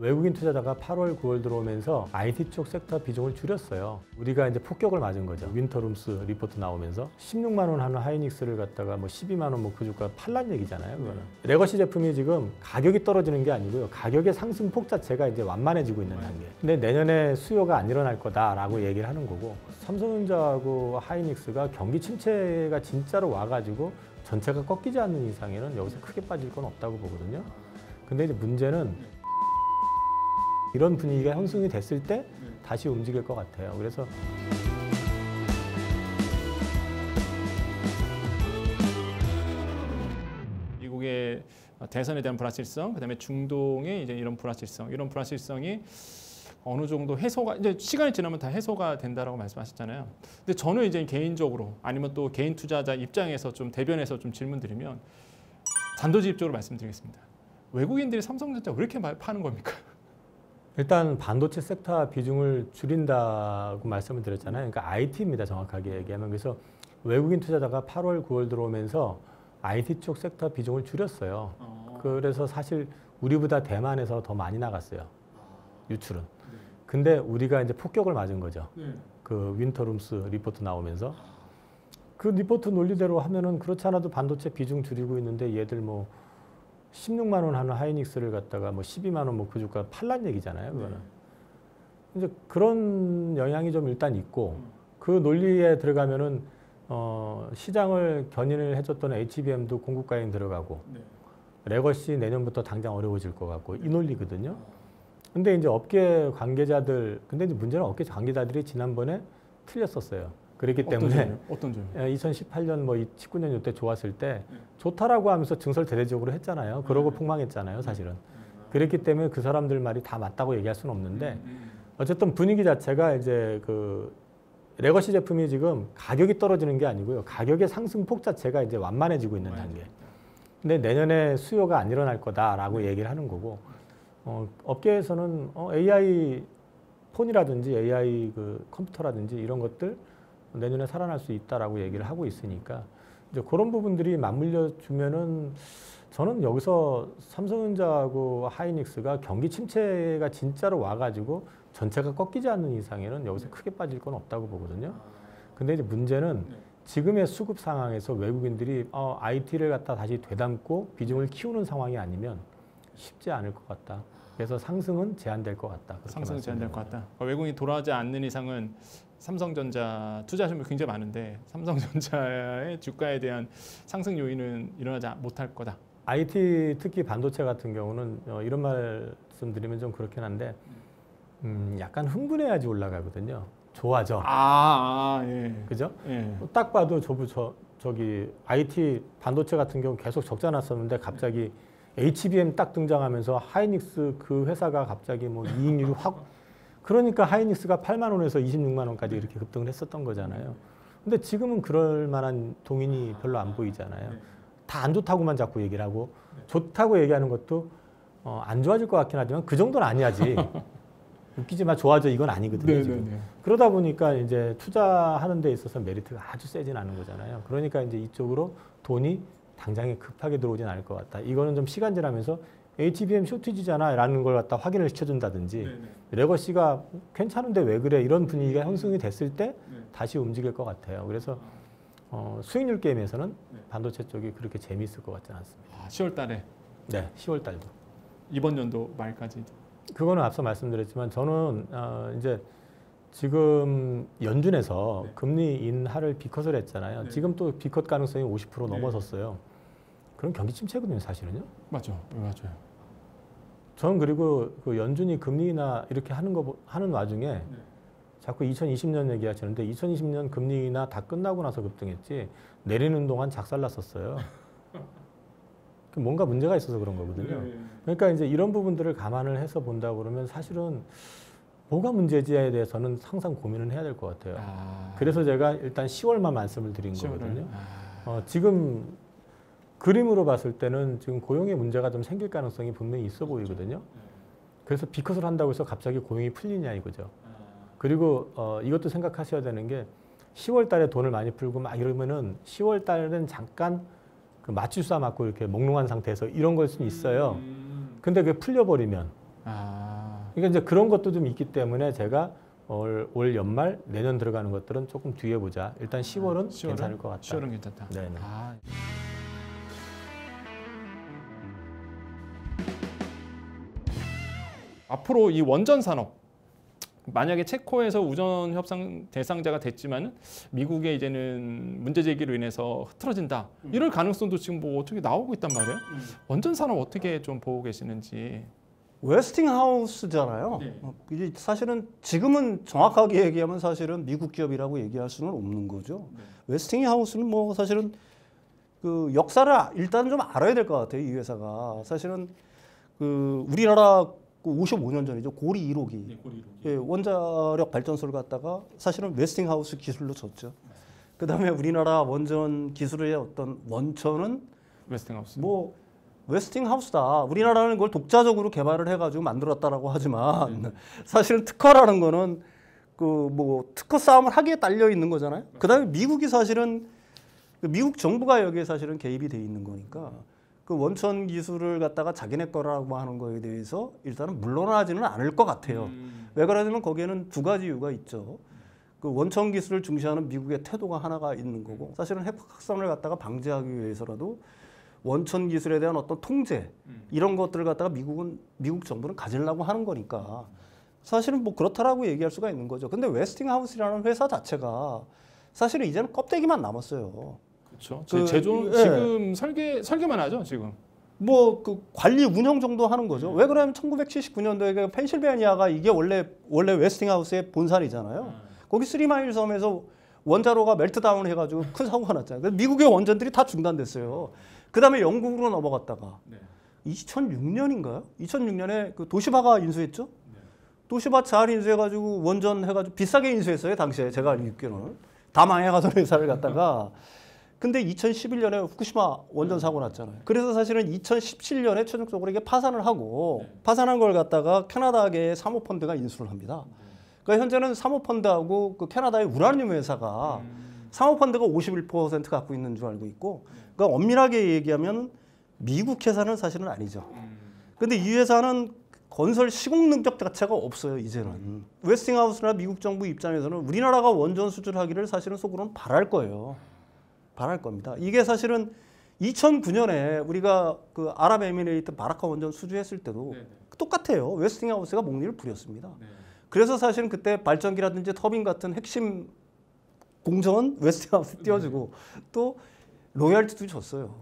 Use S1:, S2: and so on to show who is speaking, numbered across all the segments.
S1: 외국인 투자자가 8월, 9월 들어오면서 IT 쪽 섹터 비중을 줄였어요. 우리가 이제 폭격을 맞은 거죠. Winter Looms 리포트 나오면서 16만 원 하는 하이닉스를 갖다가 뭐 12만 원 목표 주가 팔란 얘기잖아요. 그거는 legacy 제품이 지금 가격이 떨어지는 게 아니고요. 가격의 상승폭 자체가 이제 완만해지고 있는 단계. 근데 내년에 수요가 안 일어날 거다라고 얘기를 하는 거고 삼성전자하고 하이닉스가 경기 침체가 진짜로 와가지고 전체가 꺾이지 않는 이상에는 여기서 크게 빠질 건 없다고 보거든요. 근데 이제 문제는 이런 분위기가 형성이 됐을 때 다시 움직일 것 같아요. 그래서
S2: 미국의 대선에 대한 불확실성, 그다음에 중동의 이제 이런 불확실성, 이런 불확실성이 어느 정도 해소가 이제 시간이 지나면 다 해소가 된다라고 말씀하셨잖아요. 근데 저는 이제 개인적으로 아니면 또 개인 투자자 입장에서 좀 대변해서 좀 질문드리면 단도직입적으로 말씀드리겠습니다. 외국인들이 삼성전자 왜 이렇게 파는 겁니까?
S1: 일단 반도체 섹터 비중을 줄인다고 말씀을 드렸잖아요. 그러니까 IT입니다. 정확하게 얘기하면 그래서 외국인 투자자가 8월, 9월 들어오면서 IT 쪽 섹터 비중을 줄였어요. 그래서 사실 우리보다 대만에서 더 많이 나갔어요. 유출은. 근데 우리가 이제 폭격을 맞은 거죠. 그 Winter Looms 리포트 나오면서 그 리포트 논리대로 하면은 그렇지 않아도 반도체 비중 줄이고 있는데 얘들 뭐 16만 원 하는 하이닉스를 갖다가 뭐 12만 원 목표 주가 팔란 얘기잖아요. 그거는. 이제 그런 영향이 좀 일단 있고 그 논리에 들어가면은 어 시장을 견인을 해줬던 HBM도 공급 과잉 들어가고 legacy 내년부터 당장 어려워질 것 같고 이 논리거든요. 근데 이제 업계 관계자들 근데 이제 문제는 업계 관계자들이 지난번에 틀렸었어요. 그렇기 때문에
S2: 점이요? 어떤 점?
S1: 2018년 뭐 19년 이때 좋았을 때 좋다라고 하면서 증설 대대적으로 했잖아요. 그러고 폭망했잖아요, 사실은. 그랬기 때문에 그 사람들 말이 다 맞다고 얘기할 수는 없는데 어쨌든 분위기 자체가 이제 그 legacy 제품이 지금 가격이 떨어지는 게 아니고요. 가격의 상승폭 자체가 이제 완만해지고 있는 단계. 근데 내년에 수요가 안 일어날 거다라고 얘기를 하는 거고 어, 업계에서는 어, AI 폰이라든지 AI 그 컴퓨터라든지 이런 것들 내년에 살아날 수 있다라고 얘기를 하고 있으니까 이제 그런 부분들이 맞물려 주면은 저는 여기서 삼성전자하고 하이닉스가 경기 침체가 진짜로 와가지고 전체가 꺾이지 않는 이상에는 여기서 크게 빠질 건 없다고 보거든요. 근데 이제 문제는 지금의 수급 상황에서 외국인들이 어, IT를 갖다 다시 되담고 비중을 키우는 상황이 아니면 쉽지 않을 것 같다. 그래서 상승은 제한될 것 같다. 그렇게
S2: 상승 제한될 것. 같다. 외국인이 돌아오지 않는 이상은 삼성전자 투자하시는 분 굉장히 많은데 삼성전자의 주가에 대한 상승 요인은 일어나지 못할 거다.
S1: IT 특히 반도체 같은 경우는 어, 이런 말씀드리면 좀 그렇긴 한데 음, 약간 흥분해야지 올라가거든요. 좋아져.
S2: 아, 아 예.
S1: 그죠?
S2: 예.
S1: 딱 봐도 저부 저 저기 IT 반도체 같은 경우 계속 적자 났었는데 갑자기 HBM 딱 등장하면서 하이닉스 그 회사가 갑자기 뭐 이익률이 확 그러니까 하이닉스가 8만 원에서 26만 원까지 이렇게 급등을 했었던 거잖아요. 근데 지금은 그럴 만한 동인이 별로 안 보이잖아요. 다 안 좋다고만 자꾸 얘기를 하고 좋다고 얘기하는 것도 어, 안 좋아질 것 같긴 하지만 그 정도는 아니야지. 웃기지만 좋아져 이건 아니거든요. 지금.
S2: 네네네.
S1: 그러다 보니까 이제 투자하는 데 있어서 메리트가 아주 세진 않은 거잖아요. 그러니까 이제 이쪽으로 돈이 당장에 급하게 들어오진 않을 것 같다. 이거는 좀 시간 지나면서 HBM shortage잖아 라는 걸 갖다 확인을 시켜준다든지 레거시가 괜찮은데 왜 그래 이런 분위기가 형성이 됐을 때 다시 움직일 것 같아요. 그래서 어, 수익률 게임에서는 반도체 쪽이 그렇게 재미있을 것 같지는 않습니다.
S2: 아, 10월 달에
S1: 네, 10월 달도.
S2: 이번 연도 말까지
S1: 그거는 앞서 말씀드렸지만 저는 어, 이제 지금 연준에서
S2: 네.
S1: 금리 인하를 big cut을 했잖아요.
S2: 네.
S1: 지금 또 big cut 가능성이 50%
S2: 네.
S1: 넘어섰어요. 그럼 경기 침체거든요, 사실은요.
S2: 맞죠, 네, 맞아요.
S1: 저는 그리고 그 연준이 금리 인하 이렇게 하는 거 보- 하는 와중에
S2: 네.
S1: 자꾸 2020년 얘기하시는데 2020년 금리 인하 다 끝나고 나서 급등했지 내리는 동안 작살났었어요. 그 뭔가 문제가 있어서 그런 거거든요.
S2: 네.
S1: 그러니까 이제 이런 부분들을 감안을 해서 본다 그러면 사실은 뭐가 문제지에 대해서는 항상 고민을 해야 될 것 같아요.
S2: 아,
S1: 그래서 제가 일단 10월만 말씀을 드린
S2: 10월을
S1: 거거든요.
S2: 아,
S1: 어, 지금 그림으로 봤을 때는 지금 고용에 문제가 좀 생길 가능성이 분명히 있어 보이거든요. 그래서 비컷을 한다고 해서 갑자기 고용이 풀리냐 이거죠. 그리고 어, 이것도 생각하셔야 되는 게 10월 달에 돈을 많이 풀고 막 이러면은 10월 달은 잠깐 그 마취수사 맞고 이렇게 몽롱한 상태에서 이런 걸 수는 있어요.
S2: 음.
S1: 근데 그게 풀려버리면
S2: 아,
S1: 그러니까 이제 그런 것도 좀 있기 때문에 제가 올, 올 연말 내년 들어가는 것들은 조금 뒤에 보자. 일단 10월은
S2: 10월은?
S1: 괜찮을 것 같다.
S2: 10월은 괜찮다.
S1: 네네.
S2: 아. 앞으로 이 원전 산업 만약에 체코에서 우전 협상 대상자가 됐지만 미국의 이제는 문제 제기로 인해서 흐트러진다 이럴 가능성도 지금 뭐 어떻게 나오고 있단 말이에요. 원전 산업 어떻게 좀 보고 계시는지.
S3: 웨스팅하우스잖아요.
S2: 네.
S3: 어, 이제 사실은 지금은 정확하게 얘기하면 사실은 미국 기업이라고 얘기할 수는 없는 거죠. 웨스팅하우스는 뭐 사실은 그 역사를 일단 좀 알아야 될 것 같아요. 이 회사가 사실은 그 우리나라 그 55년 전이죠. 고리 1호기 예, 원자력 발전소를 갖다가 사실은 웨스팅하우스 기술로 줬죠. 그 다음에 우리나라 원전 기술의 어떤 원천은
S2: 웨스팅하우스.
S3: 뭐 웨스팅하우스다. 우리나라는 그걸 독자적으로 개발을 해가지고 만들었다라고 하지만 사실은 특허라는 거는 그 뭐 특허 싸움을 하기에 딸려 있는 거잖아요. 그 다음에 미국이 사실은 그 미국 정부가 여기에 사실은 개입이 돼 있는 거니까 그 원천 기술을 갖다가 자기네 거라고 하는 거에 대해서 일단은 물러나지는 않을 것 같아요.
S2: 음.
S3: 왜 그러냐면 거기에는 두 가지 이유가 있죠. 그 원천 기술을 중시하는 미국의 태도가 하나가 있는 거고 사실은 핵 확산을 갖다가 방지하기 위해서라도 원천 기술에 대한 어떤 통제 이런 것들을 갖다가 미국은 미국 정부는 가지려고 하는 거니까 사실은 뭐 그렇다라고 얘기할 수가 있는 거죠. 근데 웨스팅하우스라는 회사 자체가 사실은 이제는 껍데기만 남았어요.
S2: 그렇죠.
S3: 그,
S2: 제조
S3: 예.
S2: 지금 설계 설계만 하죠 지금.
S3: 뭐 그 관리 운영 정도 하는 거죠. 왜 그러냐면 1979년도에 그 펜실베니아가 이게 원래 원래 웨스팅하우스의 본산이잖아요. 거기 쓰리마일 섬에서 원자로가 meltdown 해가지고 큰 사고가 났잖아요. 미국의 원전들이 다 중단됐어요. 그 다음에 영국으로 넘어갔다가 2006년인가요? 2006년에 그 도시바가 인수했죠. 도시바 잘 인수해가지고 원전 해가지고 비싸게 인수했어요. 당시에 제가 알기로는 다 망해가던 회사를 갖다가 근데 2011년에 후쿠시마 원전 사고 났잖아요. 그래서 사실은 2017년에 최종적으로 이게 파산을 하고 파산한 걸 갖다가 캐나다계 사모펀드가 인수를 합니다. 그러니까 현재는 사모펀드하고 그 캐나다의 우라늄 회사가 사모펀드가 51% 갖고 있는 줄 알고 있고 그러니까 엄밀하게 얘기하면 미국 회사는 사실은 아니죠. 근데 이 회사는 건설 시공 능력 자체가 없어요 이제는 웨스팅하우스나 미국 정부 입장에서는 우리나라가 원전 수출하기를 사실은 속으로는 바랄 거예요 바랄 겁니다. 이게 사실은 2009년에 우리가 그 아랍에미레이트 바라카 원전 수주했을 때도 똑같아요. 웨스팅하우스가 몽니를 부렸습니다. 그래서 사실은 그때 발전기라든지 터빈 같은 핵심 공정은 웨스팅하우스 떼어주고 또 로열티도 줬어요.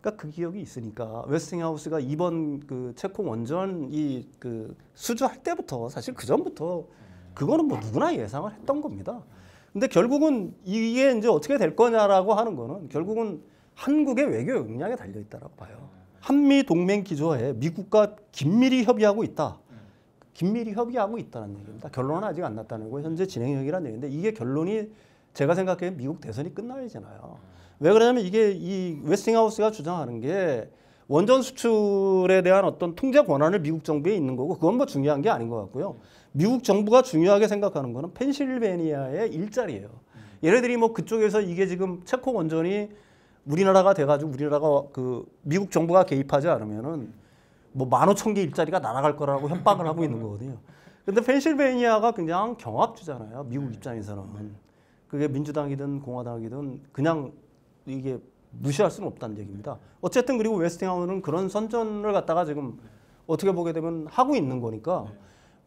S3: 그러니까 그 기억이 있으니까 웨스팅하우스가 이번 그 체코 원전 이그 수주할 때부터 사실 그 전부터 그거는 뭐 누구나 예상을 했던 겁니다. 근데 결국은 이게 이제 어떻게 될 거냐라고 하는 거는 결국은 한국의 외교 역량에 달려 있다라고 봐요. 한미 동맹 기조에 미국과 긴밀히 협의하고 있다. 긴밀히 협의하고 있다는 얘기입니다. 결론은 아직 안 났다는 거 현재 진행형이라는 얘기인데 이게 결론이 제가 생각해 미국 대선이 끝나야잖아요. 왜 그러냐면 이게 이 웨스팅하우스가 주장하는 게 원전 수출에 대한 어떤 통제 권한을 미국 정부에 있는 거고 그건 뭐 중요한 게 아닌 것 같고요. 미국 정부가 중요하게 생각하는 거는 펜실베니아의 일자리예요. 얘네들이 뭐 그쪽에서 이게 지금 체코 원전이 우리나라가 돼가지고 우리나라가 그 미국 정부가 개입하지 않으면은 뭐 만 오천 개 일자리가 날아갈 거라고 협박을 하고 있는 거거든요. 근데 펜실베니아가 그냥 경합주잖아요. 미국 입장에서는. 그게 민주당이든 공화당이든 그냥 이게 무시할 수는 없다는 얘기입니다. 어쨌든 그리고 웨스팅하우스는 그런 선전을 갖다가 지금 어떻게 보게 되면 하고 있는 거니까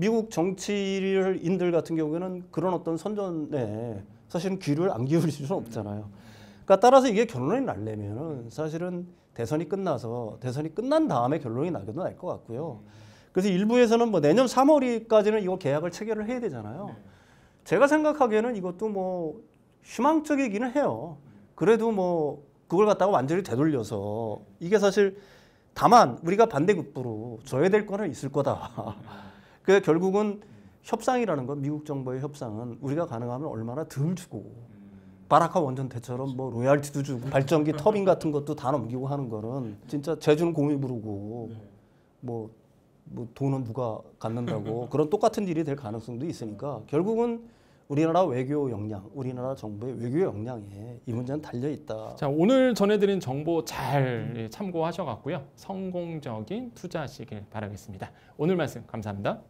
S3: 미국 정치인들 같은 경우에는 그런 어떤 선전에 사실은 귀를 안 기울일 수는 없잖아요. 그러니까 따라서 이게 결론이 날려면은 사실은 대선이 끝나서 대선이 끝난 다음에 결론이 나기도 날 것 같고요. 그래서 일부에서는 뭐 내년 3월까지는 이거 계약을 체결을 해야 되잖아요. 제가 생각하기에는 이것도 뭐 희망적이기는 해요. 그래도 뭐 그걸 갖다가 완전히 되돌려서 이게 사실 다만 우리가 반대급부로 줘야 될 거는 있을 거다. 그 결국은 협상이라는 건 미국 정부의 협상은 우리가 가능하면 얼마나 덜 주고 바라카 원전 때처럼 뭐 로얄티도 주고 발전기 터빈 같은 것도 다 넘기고 하는 거는 진짜 재주는 공이 부르고 뭐, 뭐 돈은 누가 갖는다고 그런 똑같은 일이 될 가능성도 있으니까 결국은 우리나라 외교 역량, 우리나라 정부의 외교 역량에 이 문제는 달려 있다.
S2: 자 오늘 전해드린 정보 잘 참고하셔 갖고요 성공적인 투자하시길 바라겠습니다. 오늘 말씀 감사합니다.